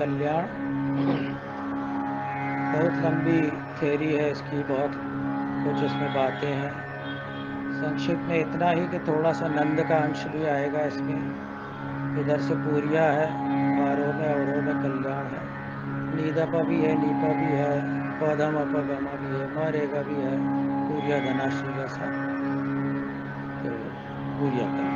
कल्याण। बहुत लंबी थेरी है इसकी, बहुत कुछ इसमें बातें हैं। संक्षिप्त में इतना ही कि थोड़ा सा नंद का अंश भी आएगा इसमें। इधर से पूरिया है आरोह में अवरोह में कल्याण है। नीदपा भी है, नीपा भी है पौधम अपगमा भी है, मरेगा भी है, पूरिया धनाश्री का सा तो पूरिया कल्याण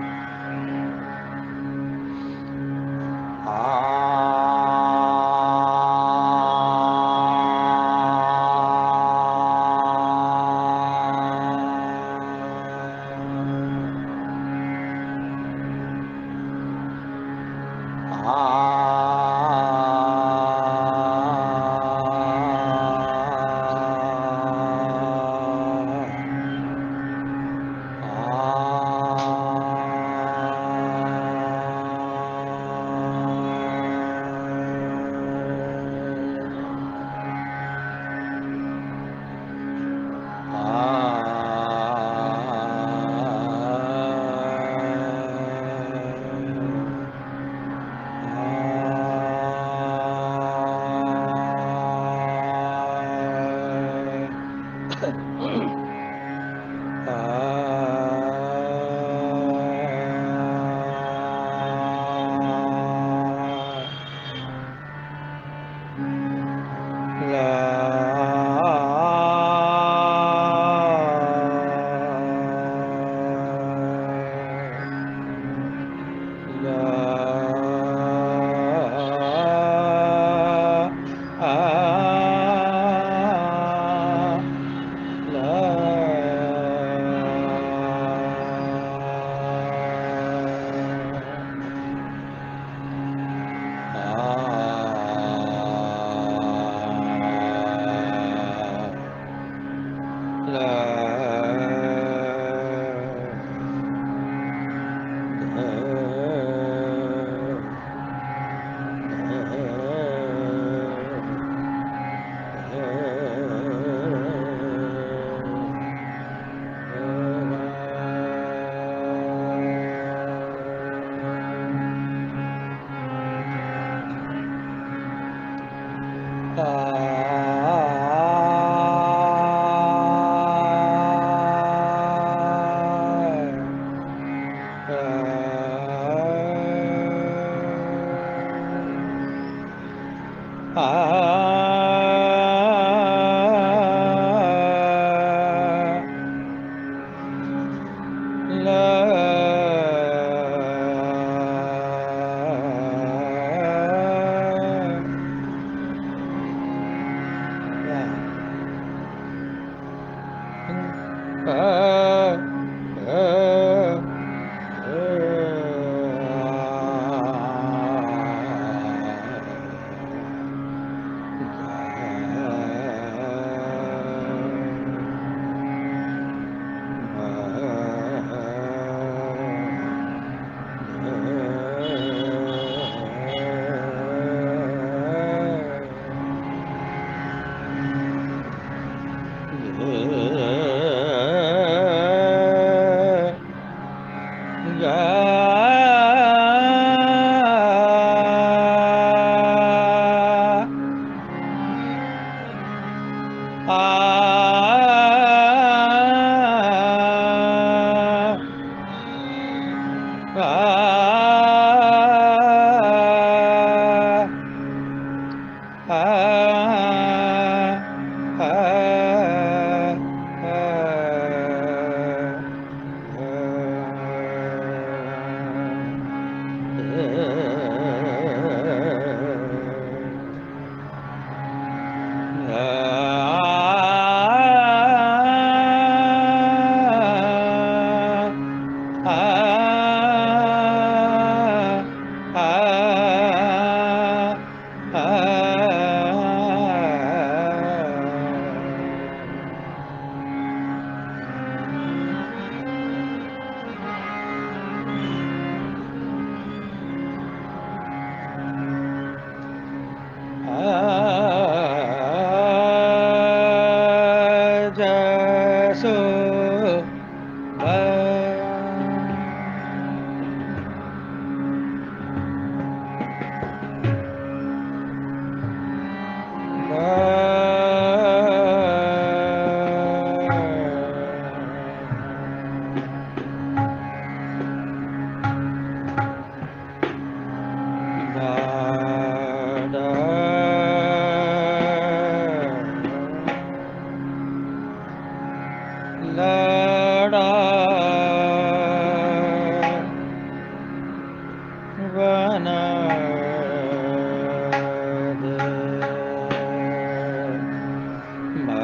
mà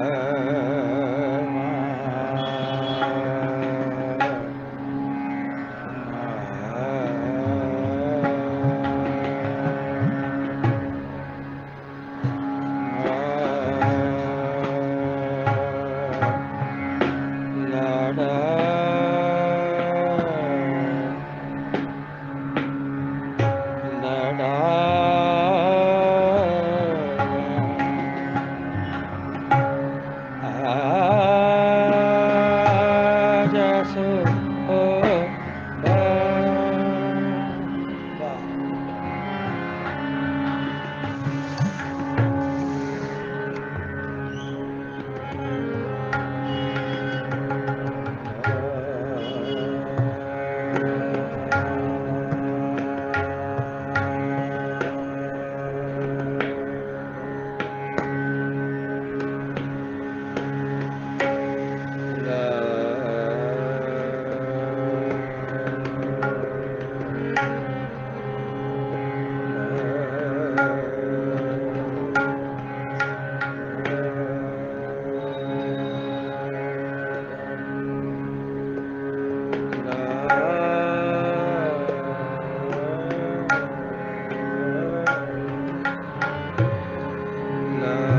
night.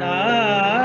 ना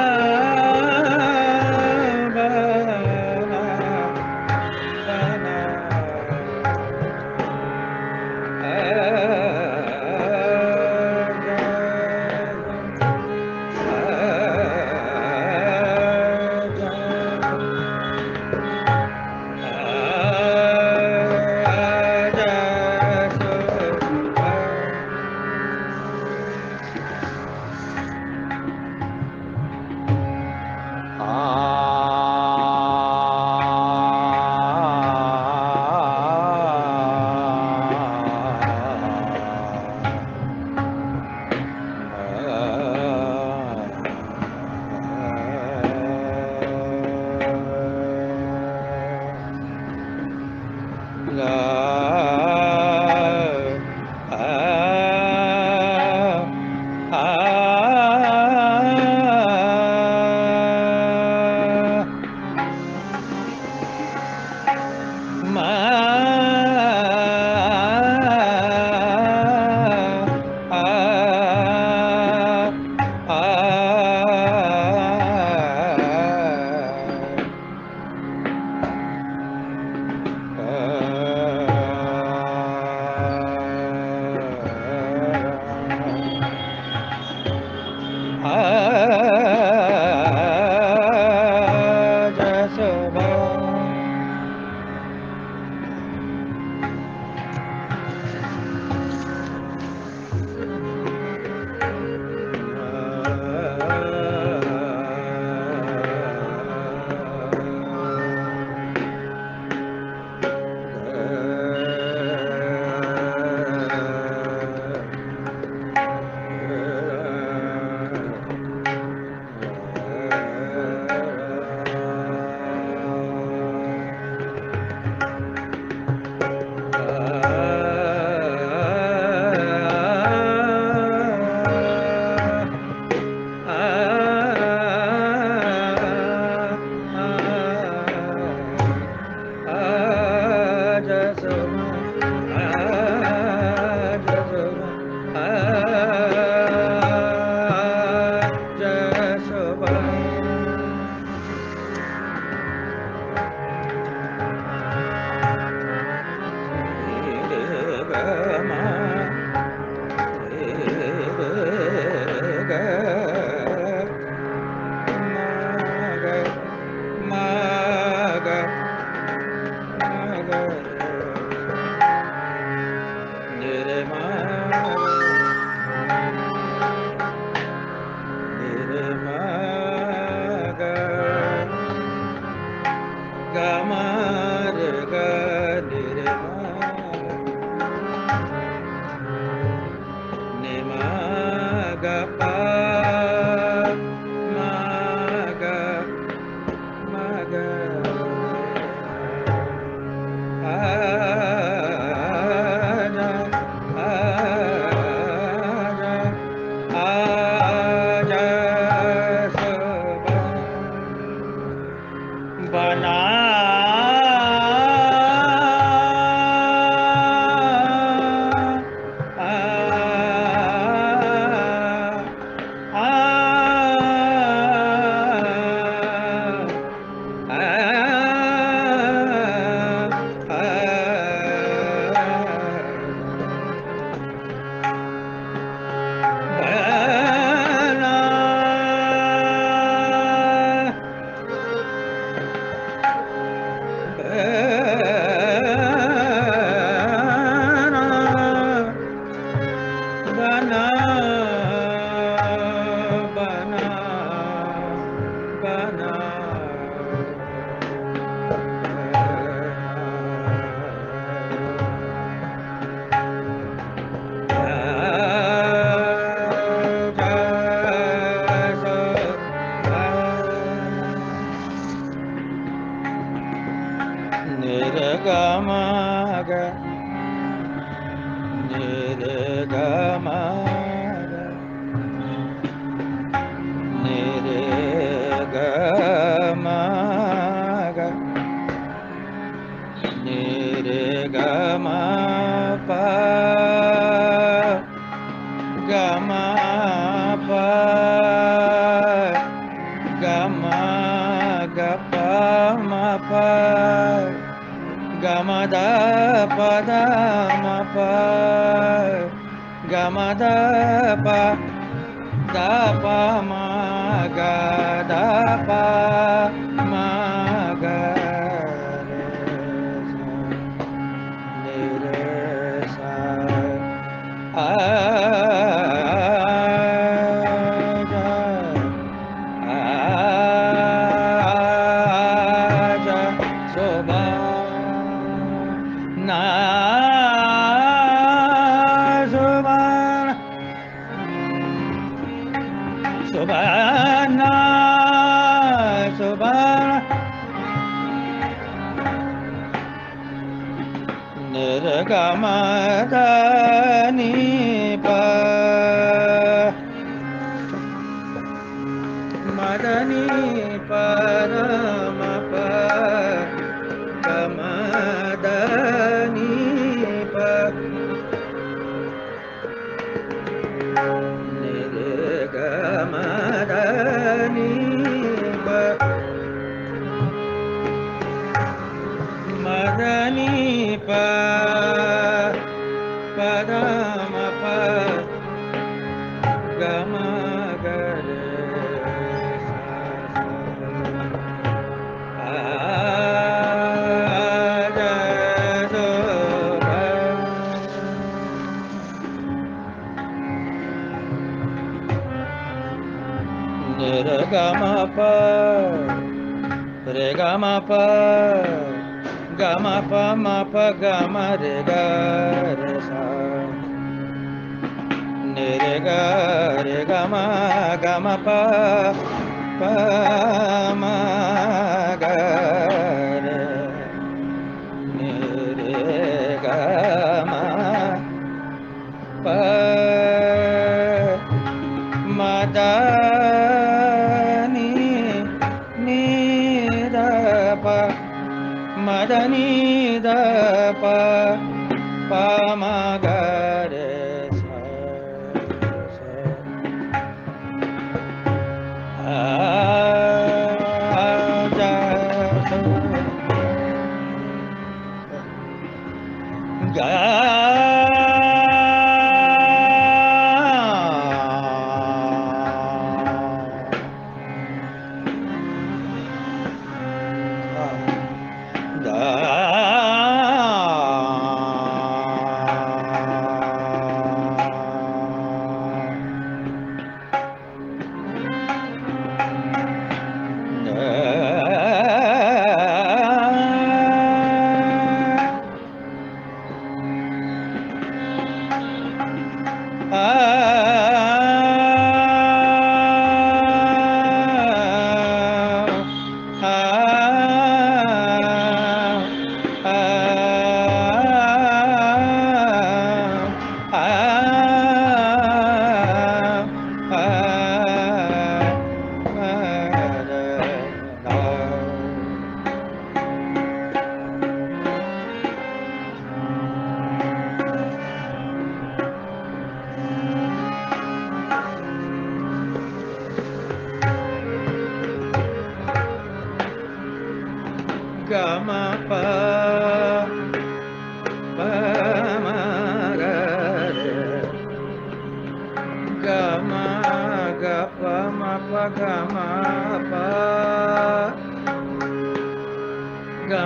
Sadhgamadani pa ಪ ಗಮ ಪ ಮ ಪ ಗಮ ರೆ ಗ ಸ ನಿ ರೆ ಗ ರೆ ಗ ಮ ಗ ಮ ಪ ಪ ಮ पामा गमप। ग प ग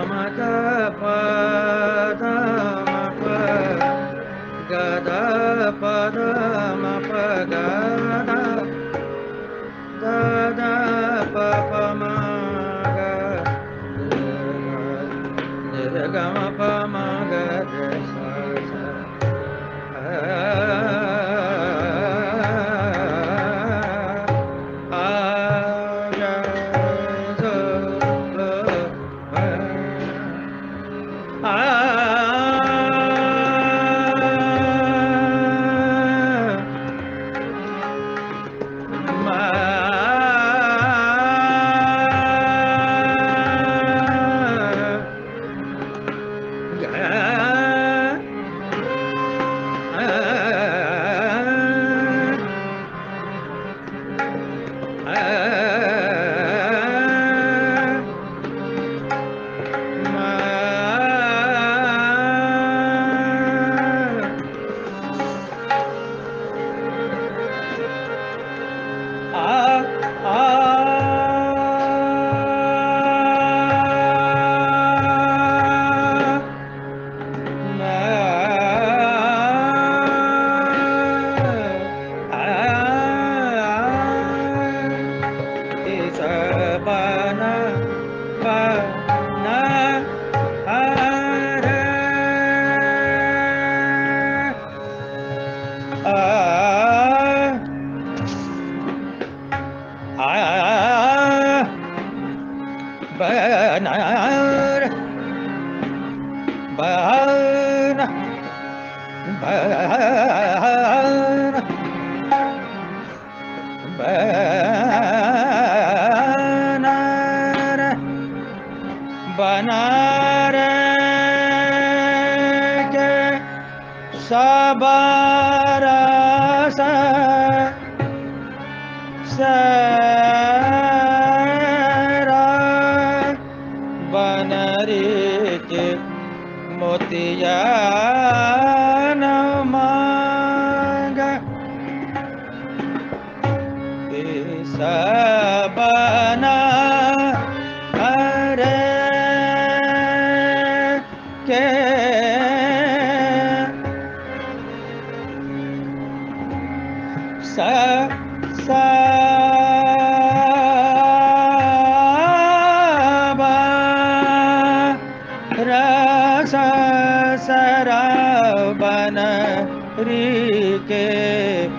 री के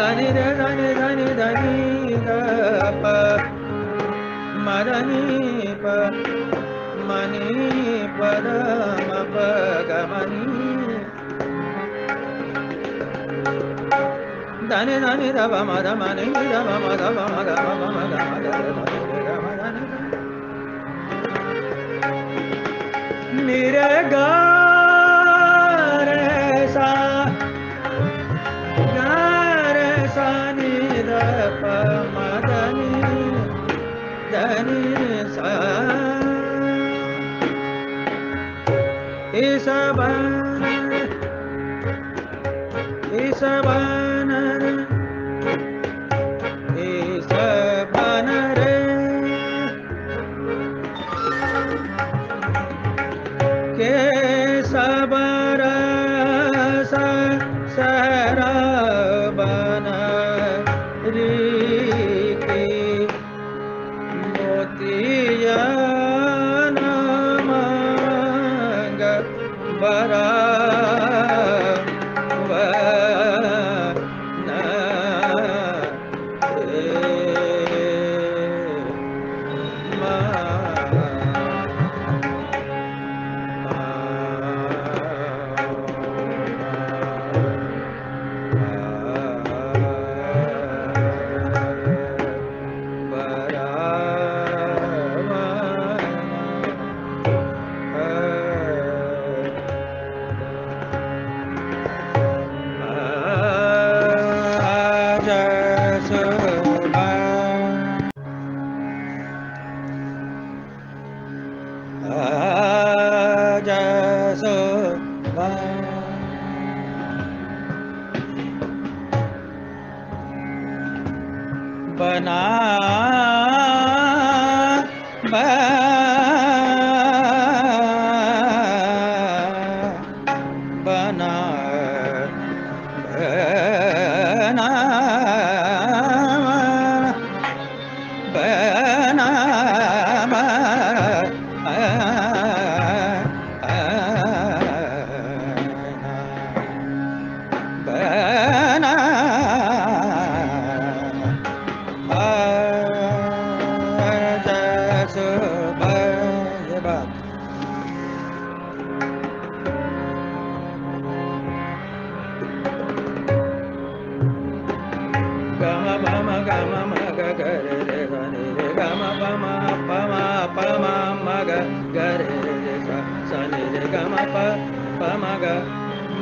దని దని దని దని ప మదని ప మని పరమ పగమని దని దని రవ మద మని రవ మద మద మద మద మద మద నిరగా ऋषभन्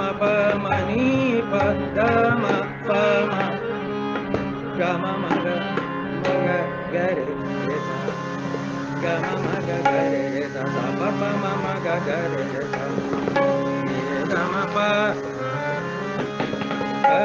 ma pa ma ni pa da ma pa ma Gama ma ga ma ga ga re re sa Gama ma ga ga re re sa sa pa pa ma ma ga ga re re sa Ni ga ma pa pa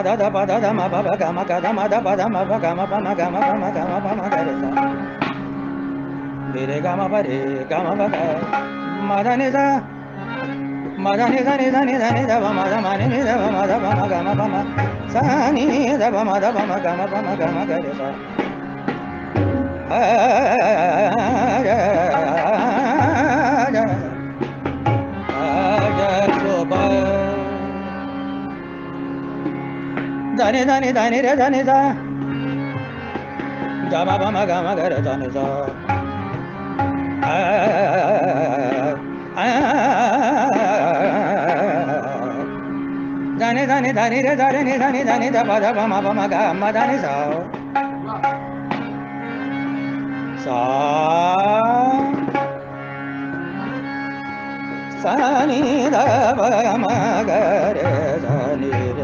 మద పద దమ పద గమ కద మద పద మప గమ పమ గమ పమ గమ పమ గరిస నిరే గమ పరి గమ పద మద నిద మద నిద నిద నిద నిద మద మని నిద మద పమ గమ పమ స ని నిద మద పమ గమ పమ గమ గరిస da ni da ni da ni da da ni da ja ba ba ma ga ma ga da da da da ni da ni da ni da da ba da ba ma ba ma ga ma da sa. Sa ni da ba ma ga da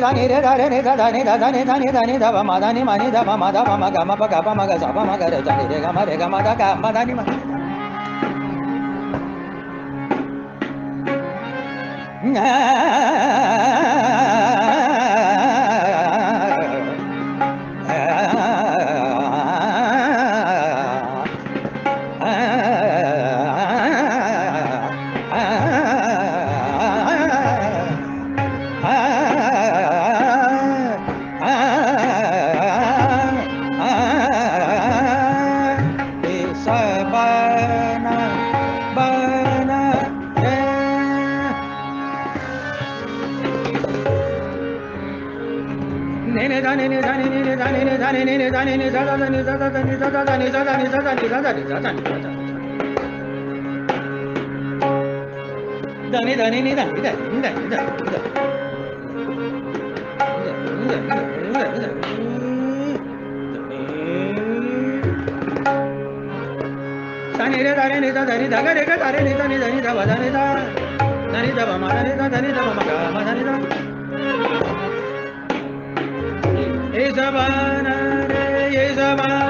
ni da ni re da re ni da da ni da da ni da ni da ni da ba ma da ni ma ni da ba ma da ba ma ga ma ba ga ba ma ga sa ba ma ga re da ni re ga ma re ga ma da ga ma da ni ma na ni da da da ni da da ni da da ni da da ni da da ni da da da ni da ni ni da ni da ni da ni da ni da da ni re da re ni da da ni da ga re ga da re ni da ni da ni da ba da ni da da ni da ba ma da ni da da ni da ba ma ga ma da ni da Isabana re, Isabana re,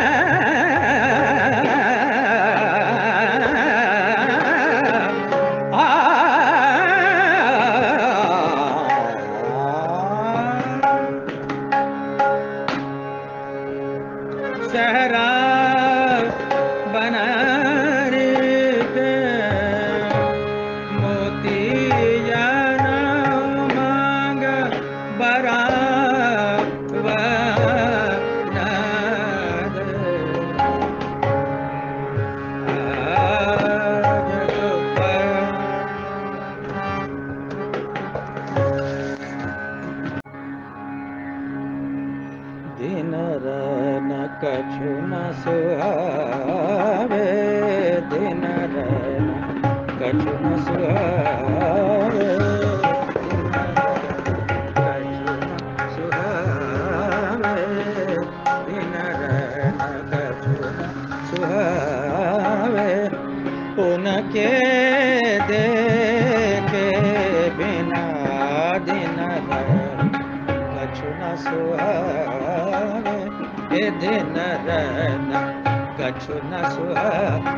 ಸ್ವರ್ಣ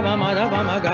மதவ மதவமக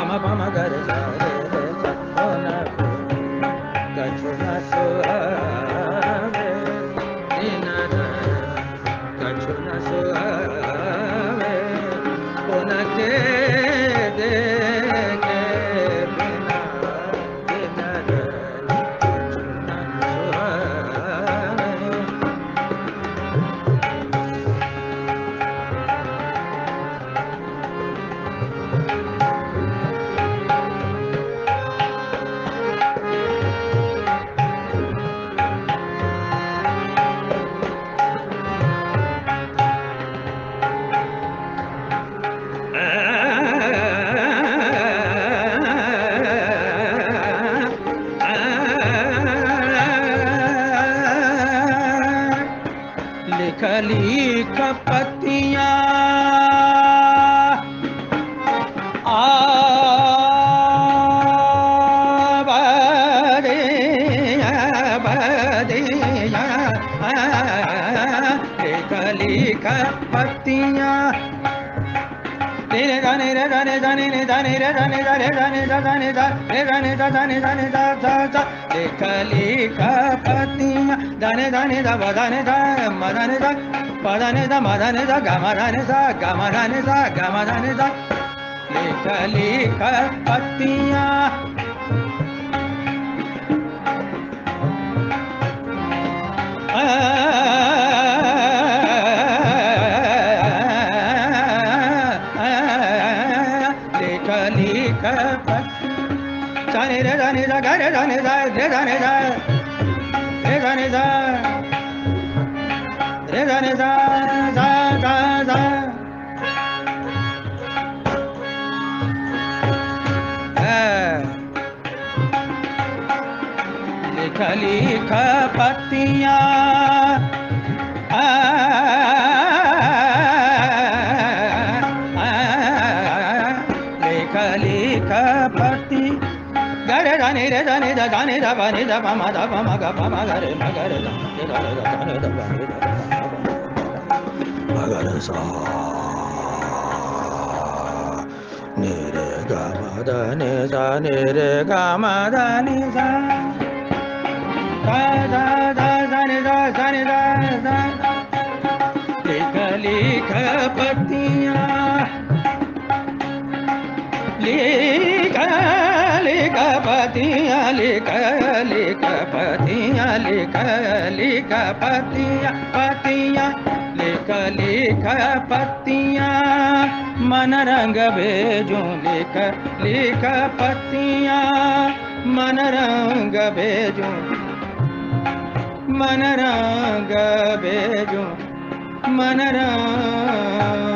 कली कपतिया पत्तिया तेरे गाने रे गाने जाने रे धनी रे धनी जा रे जाने जा जाने धनी रे जाने जा जाने जाने जा जा जा कली का पतिया దని దని ద బదని ద మదని ద పదని ద మదని ద గమదని ద గమదని ద గమదని ద లేక లేక పత్తియా లేక లేక పత్తి దని దని ద గని దని ద దని ద लिख लिख पतिया ध ध नि ध प नि ध प म ध प म ग प म ग रे म ग रे ध नि ध रे ध नि ध प नि ध प म ग रे सा ni re ga ma da ni sa ni re ga ma da ni sa da da da da ni da da ni da da लिख लिख पतिया लिख लिख लिख, पतिया लिख पतिया पतिया लिख, पतिया, मन रंग भेजूं, लिख लिख पतिया, मन रंग भेजूं, मन रंग भेजूं मन रंग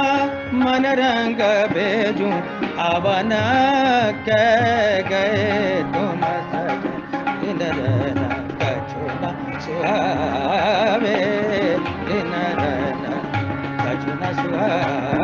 मन रंग भेजू अवन के गए तुम सज इन कछुना सुहावे दिन कछुना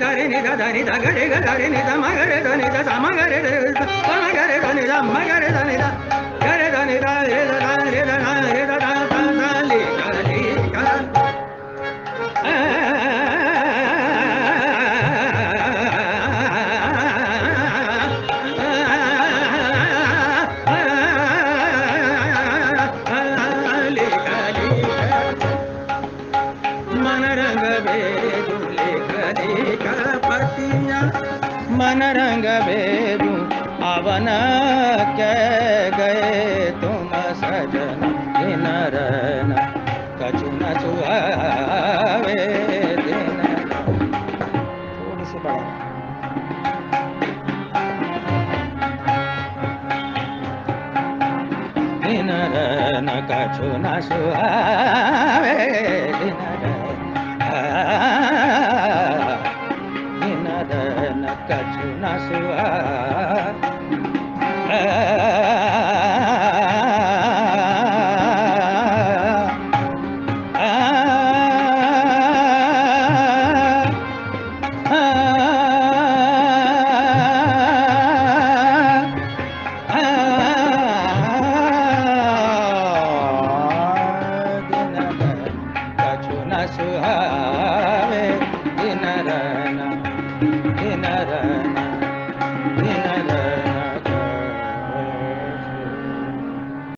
ధరి నిధ ధరి ధ గరి గరి నిధ మగరి ధని ధ సమగరి ధని ధ మగరి ధని ధ